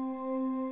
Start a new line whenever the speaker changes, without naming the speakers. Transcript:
Música